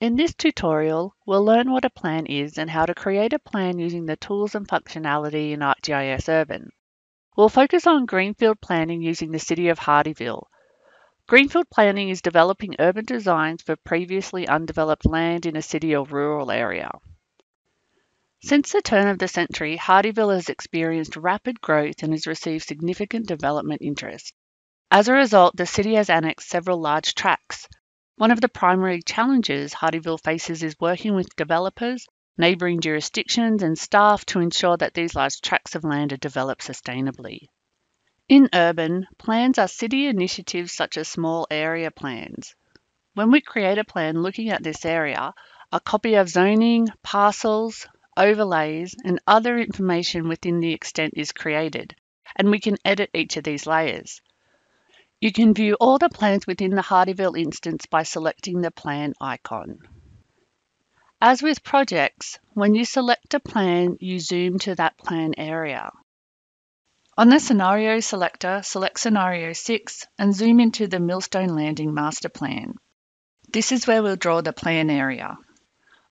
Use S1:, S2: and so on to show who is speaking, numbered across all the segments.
S1: In this tutorial, we'll learn what a plan is and how to create a plan using the tools and functionality in ArcGIS Urban. We'll focus on greenfield planning using the City of Hardeeville. Greenfield planning is developing urban designs for previously undeveloped land in a city or rural area. Since the turn of the century, Hardeeville has experienced rapid growth and has received significant development interest. As a result, the city has annexed several large tracts. One of the primary challenges Hardeeville faces is working with developers, neighbouring jurisdictions, and staff to ensure that these large tracts of land are developed sustainably. In urban, plans are city initiatives such as small area plans. When we create a plan looking at this area, a copy of zoning, parcels, overlays, and other information within the extent is created, and we can edit each of these layers. You can view all the plans within the Hardeeville instance by selecting the plan icon. As with projects, when you select a plan, you zoom to that plan area. On the Scenario selector, select Scenario 6 and zoom into the Millstone Landing Master Plan. This is where we'll draw the plan area.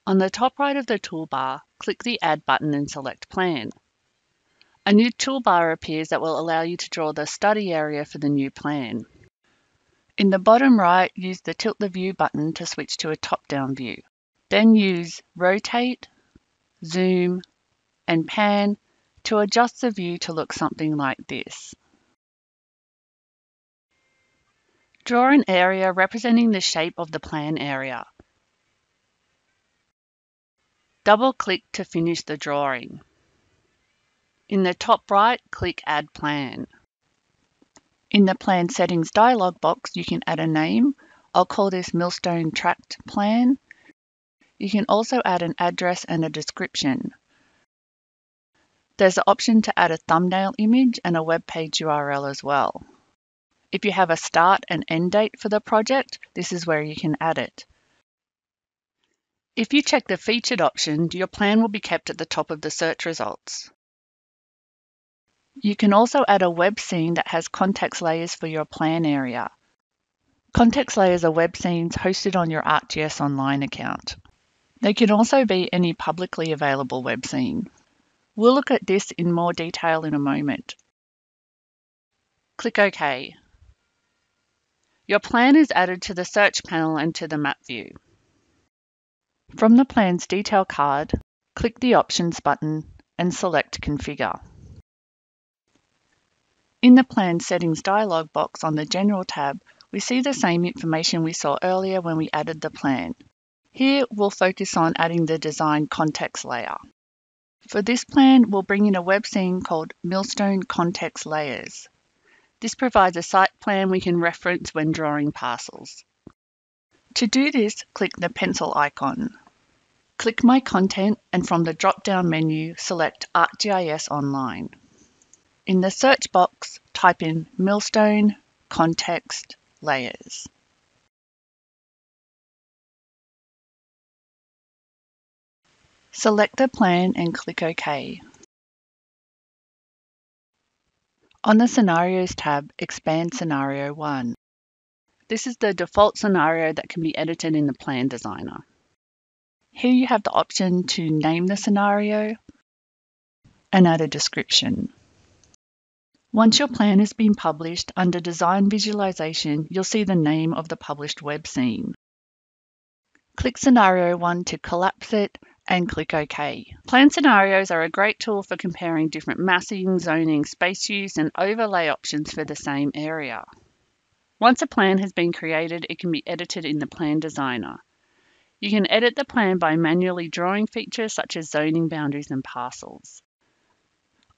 S1: On the top right of the toolbar, click the Add button and select Plan. A new toolbar appears that will allow you to draw the study area for the new plan. In the bottom right, use the Tilt the View button to switch to a top-down view. Then use Rotate, Zoom, and Pan to adjust the view to look something like this. Draw an area representing the shape of the plan area. Double-click to finish the drawing. In the top right, click Add Plan. In the Plan Settings dialog box, you can add a name. I'll call this Millstone Tract Plan. You can also add an address and a description. There's the option to add a thumbnail image and a web page URL as well. If you have a start and end date for the project, this is where you can add it. If you check the featured option, your plan will be kept at the top of the search results. You can also add a web scene that has context layers for your plan area. Context layers are web scenes hosted on your ArcGIS Online account. They can also be any publicly available web scene. We'll look at this in more detail in a moment. Click OK. Your plan is added to the search panel and to the map view. From the plan's detail card, click the Options button and select Configure. In the Plan Settings dialog box on the General tab, we see the same information we saw earlier when we added the plan. Here, we'll focus on adding the design context layer. For this plan, we'll bring in a web scene called Millstone Context Layers. This provides a site plan we can reference when drawing parcels. To do this, click the pencil icon. Click My Content and from the drop-down menu, select ArcGIS Online. In the search box, type in Millstone Context Layers. Select the plan and click OK. On the Scenarios tab, expand Scenario 1. This is the default scenario that can be edited in the Plan Designer. Here you have the option to name the scenario and add a description. Once your plan has been published, under Design Visualization, you'll see the name of the published web scene. Click Scenario 1 to collapse it and click OK. Plan scenarios are a great tool for comparing different massing, zoning, space use, and overlay options for the same area. Once a plan has been created, it can be edited in the Plan Designer. You can edit the plan by manually drawing features such as zoning boundaries and parcels.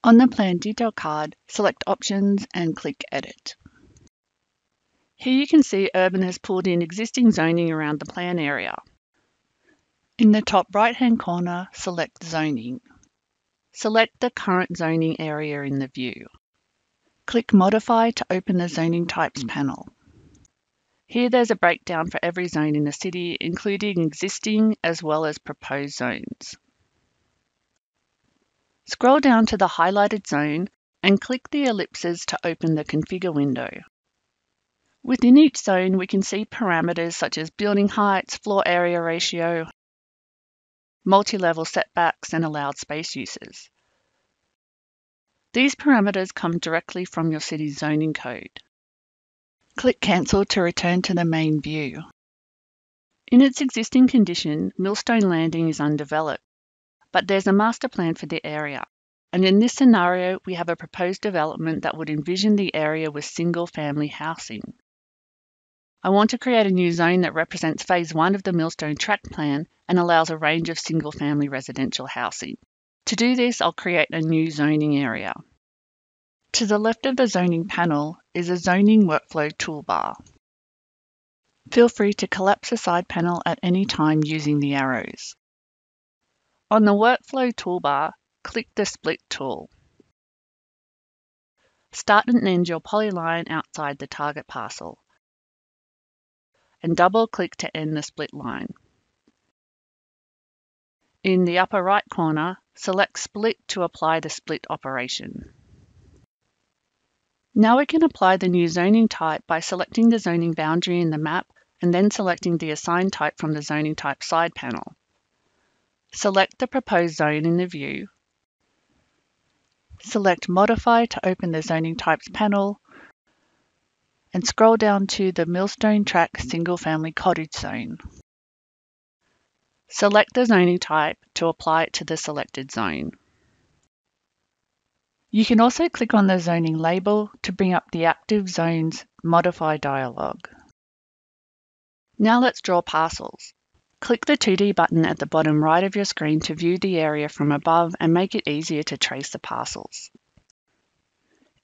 S1: On the plan detail card, select Options and click Edit. Here you can see Urban has pulled in existing zoning around the plan area. In the top right-hand corner, select Zoning. Select the current zoning area in the view. Click Modify to open the Zoning Types panel. Here there's a breakdown for every zone in the city, including existing as well as proposed zones. Scroll down to the highlighted zone and click the ellipses to open the Configure window. Within each zone, we can see parameters such as building heights, floor area ratio, multi-level setbacks, and allowed space uses. These parameters come directly from your city's zoning code. Click Cancel to return to the main view. In its existing condition, Millstone Landing is undeveloped, but there's a master plan for the area. And in this scenario, we have a proposed development that would envision the area with single family housing. I want to create a new zone that represents phase one of the Millstone tract plan and allows a range of single family residential housing. To do this, I'll create a new zoning area. To the left of the zoning panel is a zoning workflow toolbar. Feel free to collapse the side panel at any time using the arrows. On the workflow toolbar, click the split tool. Start and end your polyline outside the target parcel and double click to end the split line. In the upper right corner, select Split to apply the split operation. Now we can apply the new zoning type by selecting the zoning boundary in the map and then selecting the assigned type from the zoning type side panel. Select the proposed zone in the view. Select Modify to open the zoning types panel and scroll down to the Millstone Tract Single Family Cottage zone. Select the zoning type to apply it to the selected zone. You can also click on the zoning label to bring up the active zone's Modify dialog. Now let's draw parcels. Click the 2D button at the bottom right of your screen to view the area from above and make it easier to trace the parcels.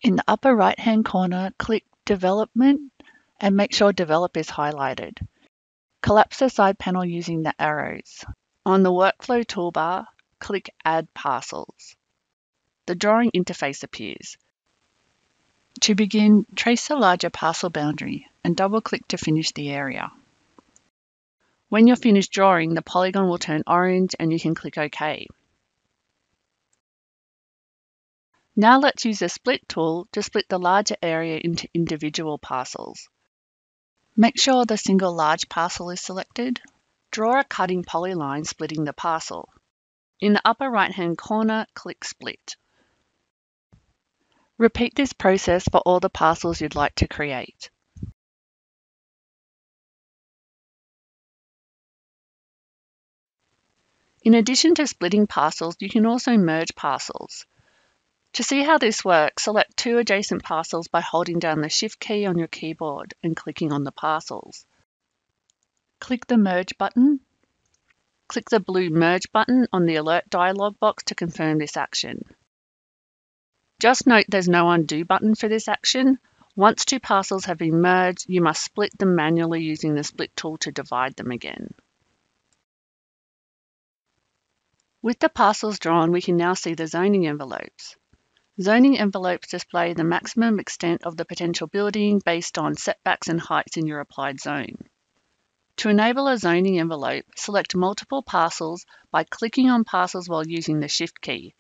S1: In the upper right hand corner, click development and make sure develop is highlighted. Collapse the side panel using the arrows. On the workflow toolbar, click add parcels. The drawing interface appears. To begin, trace the larger parcel boundary and double click to finish the area. When you're finished drawing, the polygon will turn orange and you can click OK. Now let's use the split tool to split the larger area into individual parcels. Make sure the single large parcel is selected. Draw a cutting polyline splitting the parcel. In the upper right hand corner, click Split. Repeat this process for all the parcels you'd like to create. In addition to splitting parcels, you can also merge parcels. To see how this works, select two adjacent parcels by holding down the Shift key on your keyboard and clicking on the parcels. Click the Merge button. Click the blue Merge button on the Alert dialog box to confirm this action. Just note there's no undo button for this action. Once two parcels have been merged, you must split them manually using the split tool to divide them again. With the parcels drawn, we can now see the zoning envelopes. Zoning envelopes display the maximum extent of the potential building based on setbacks and heights in your applied zone. To enable a zoning envelope, select multiple parcels by clicking on parcels while using the Shift key.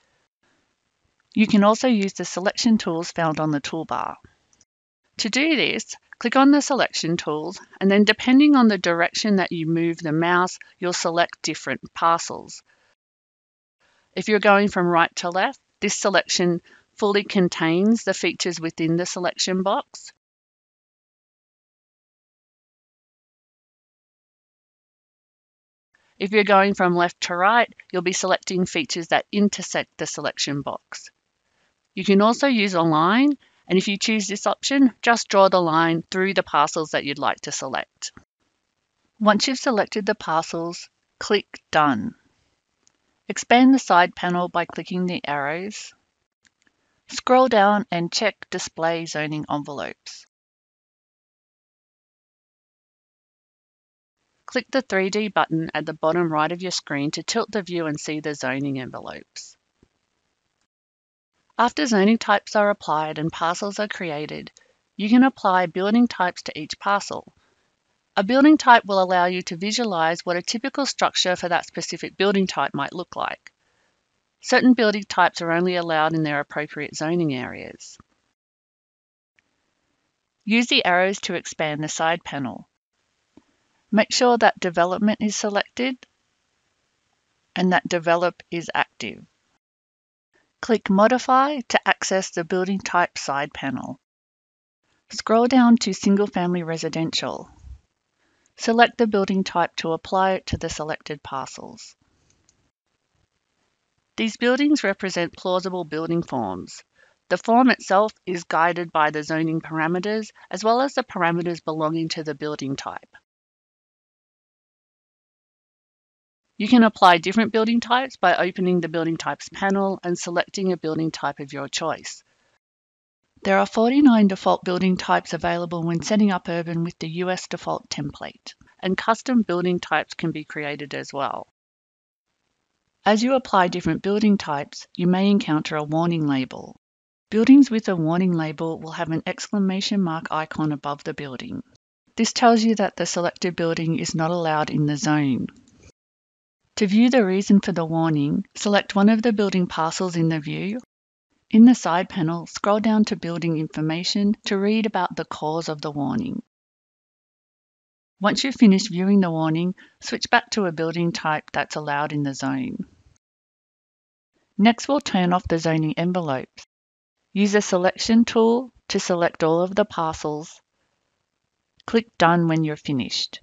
S1: You can also use the selection tools found on the toolbar. To do this, click on the selection tools and then depending on the direction that you move the mouse, you'll select different parcels. If you're going from right to left, this selection fully contains the features within the selection box. If you're going from left to right, you'll be selecting features that intersect the selection box. You can also use a line, and if you choose this option, just draw the line through the parcels that you'd like to select. Once you've selected the parcels, click Done. Expand the side panel by clicking the arrows Scroll down and check Display Zoning Envelopes. Click the 3D button at the bottom right of your screen to tilt the view and see the zoning envelopes. After zoning types are applied and parcels are created, you can apply building types to each parcel. A building type will allow you to visualize what a typical structure for that specific building type might look like. Certain building types are only allowed in their appropriate zoning areas. Use the arrows to expand the side panel. Make sure that development is selected and that develop is active. Click Modify to access the building type side panel. Scroll down to Single Family Residential. Select the building type to apply it to the selected parcels. These buildings represent plausible building forms. The form itself is guided by the zoning parameters as well as the parameters belonging to the building type. You can apply different building types by opening the building types panel and selecting a building type of your choice. There are 49 default building types available when setting up Urban with the US default template, and custom building types can be created as well. As you apply different building types, you may encounter a warning label. Buildings with a warning label will have an exclamation mark icon above the building. This tells you that the selected building is not allowed in the zone. To view the reason for the warning, select one of the building parcels in the view. In the side panel, scroll down to Building Information to read about the cause of the warning. Once you've finished viewing the warning, switch back to a building type that's allowed in the zone. Next, we'll turn off the zoning envelopes. Use the selection tool to select all of the parcels. Click Done when you're finished.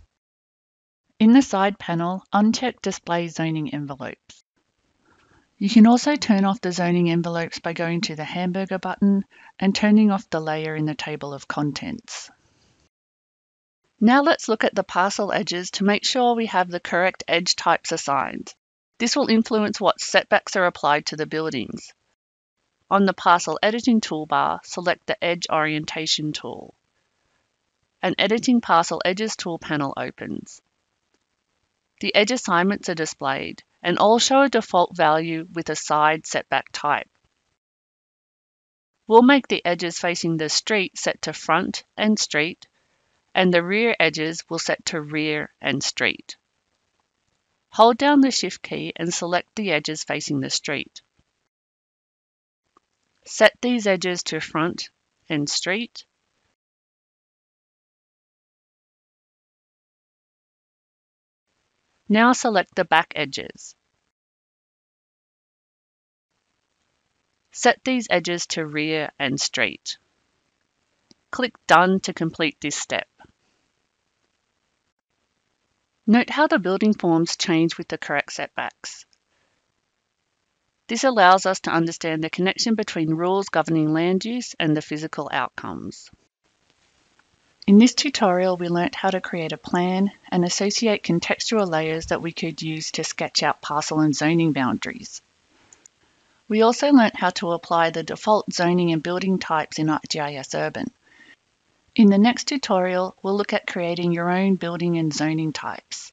S1: In the side panel, uncheck Display Zoning Envelopes. You can also turn off the zoning envelopes by going to the hamburger button and turning off the layer in the table of contents. Now let's look at the parcel edges to make sure we have the correct edge types assigned. This will influence what setbacks are applied to the buildings. On the Parcel Editing toolbar, select the Edge Orientation tool. An Editing Parcel Edges tool panel opens. The edge assignments are displayed, and all show a default value with a side setback type. We'll make the edges facing the street set to front and street, and the rear edges will set to rear and street. Hold down the Shift key and select the edges facing the street. Set these edges to front and street. Now select the back edges. Set these edges to rear and straight. Click Done to complete this step. Note how the building forms change with the correct setbacks. This allows us to understand the connection between rules governing land use and the physical outcomes. In this tutorial, we learnt how to create a plan and associate contextual layers that we could use to sketch out parcel and zoning boundaries. We also learnt how to apply the default zoning and building types in ArcGIS Urban. In the next tutorial, we'll look at creating your own building and zoning types.